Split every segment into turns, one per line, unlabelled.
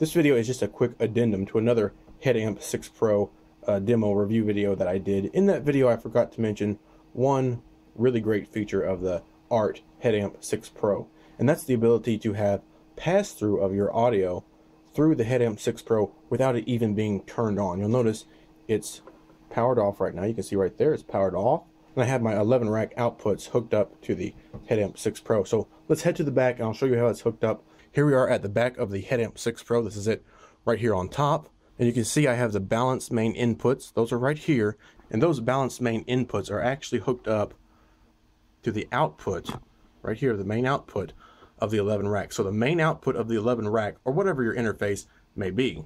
This video is just a quick addendum to another Headamp 6 Pro uh, demo review video that I did. In that video, I forgot to mention one really great feature of the ART Headamp 6 Pro, and that's the ability to have pass-through of your audio through the Headamp 6 Pro without it even being turned on. You'll notice it's powered off right now. You can see right there it's powered off. And I have my Eleven Rack outputs hooked up to the Headamp 6 Pro. So let's head to the back and I'll show you how it's hooked up. Here we are at the back of the Headamp 6 Pro. This is it right here on top. And you can see I have the balanced main inputs. Those are right here. And those balanced main inputs are actually hooked up to the output right here, the main output of the Eleven Rack. So the main output of the Eleven Rack, or whatever your interface may be.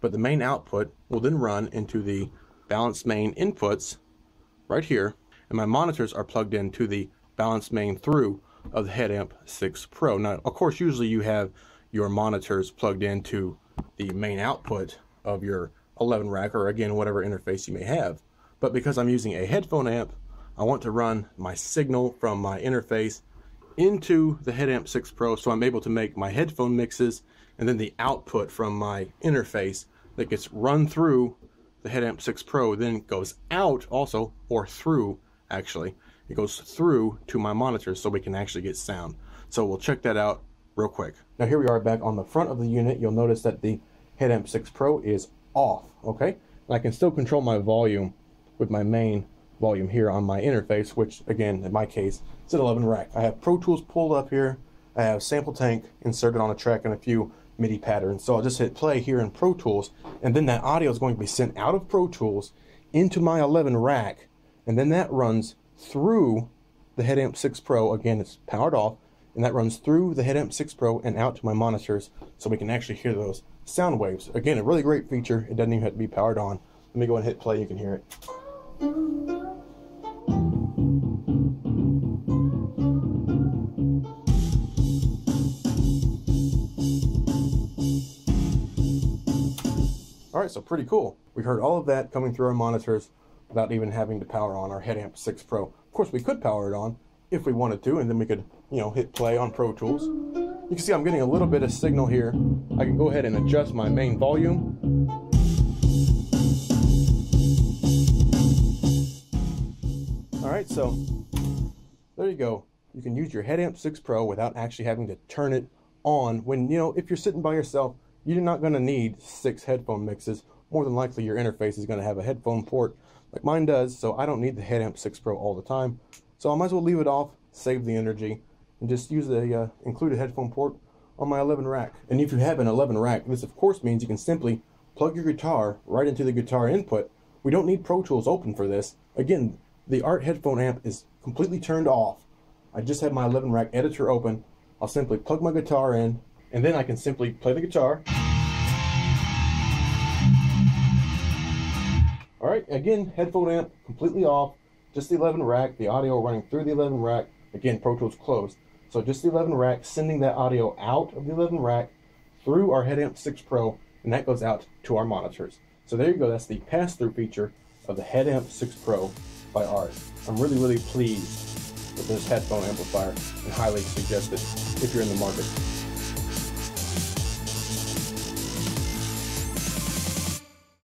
But the main output will then run into the balanced main inputs right here, and my monitors are plugged into the balanced main through of the Headamp 6 Pro. Now, of course, usually you have your monitors plugged into the main output of your Eleven Rack, or again, whatever interface you may have. But because I'm using a headphone amp, I want to run my signal from my interface into the Headamp 6 Pro so I'm able to make my headphone mixes and then the output from my interface that gets run through the Headamp 6 Pro then goes out also or through actually it goes through to my monitor so we can actually get sound so we'll check that out real quick now here we are back on the front of the unit you'll notice that the Headamp 6 Pro is off okay and I can still control my volume with my main volume here on my interface, which again, in my case, it's an Eleven Rack. I have Pro Tools pulled up here. I have SampleTank inserted on a track and a few MIDI patterns. So I'll just hit play here in Pro Tools, and then that audio is going to be sent out of Pro Tools into my Eleven Rack, and then that runs through the Headamp 6 Pro. Again, it's powered off, and that runs through the Headamp 6 Pro and out to my monitors so we can actually hear those sound waves. Again, a really great feature. It doesn't even have to be powered on. Let me go and hit play, you can hear it. All right, so pretty cool. We heard all of that coming through our monitors without even having to power on our Headamp 6 Pro. Of course, we could power it on if we wanted to, and then we could, you know, hit play on Pro Tools. You can see I'm getting a little bit of signal here. I can go ahead and adjust my main volume. All right, so there you go. You can use your Headamp 6 Pro without actually having to turn it on when, you know, if you're sitting by yourself, you're not going to need six headphone mixes. More than likely, your interface is going to have a headphone port like mine does, so I don't need the Headamp 6 Pro all the time. So I might as well leave it off, save the energy, and just use the uh, included headphone port on my Eleven Rack. And if you have an Eleven Rack, this of course means you can simply plug your guitar right into the guitar input. We don't need Pro Tools open for this. Again, the ART headphone amp is completely turned off. I just have my Eleven Rack editor open. I'll simply plug my guitar in, and then I can simply play the guitar. Right, again, headphone amp completely off, just the Eleven Rack, the audio running through the Eleven Rack. Again, Pro Tools closed. So just the Eleven Rack, sending that audio out of the Eleven Rack through our Headamp 6 Pro, and that goes out to our monitors. So there you go, that's the pass-through feature of the Headamp 6 Pro by ART. I'm really, really pleased with this headphone amplifier and highly suggest it if you're in the market.